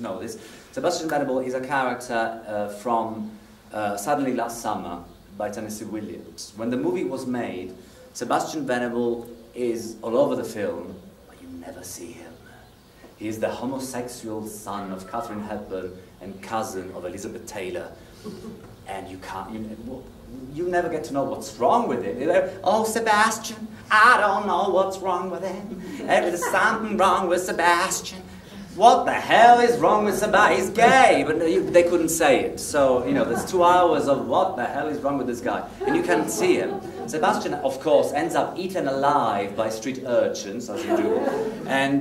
No, this Sebastian Venable is a character uh, from uh, Suddenly Last Summer by Tennessee Williams. When the movie was made, Sebastian Venable is all over the film, but you never see him. He is the homosexual son of Katharine Hepburn and cousin of Elizabeth Taylor. And you can't, you, you never get to know what's wrong with it. Oh, Sebastian, I don't know what's wrong with him. There's something wrong with Sebastian what the hell is wrong with Sabah? He's gay, but they couldn't say it. So, you know, there's two hours of what the hell is wrong with this guy? And you can't see him. Sebastian, of course, ends up eaten alive by street urchins, as you do. And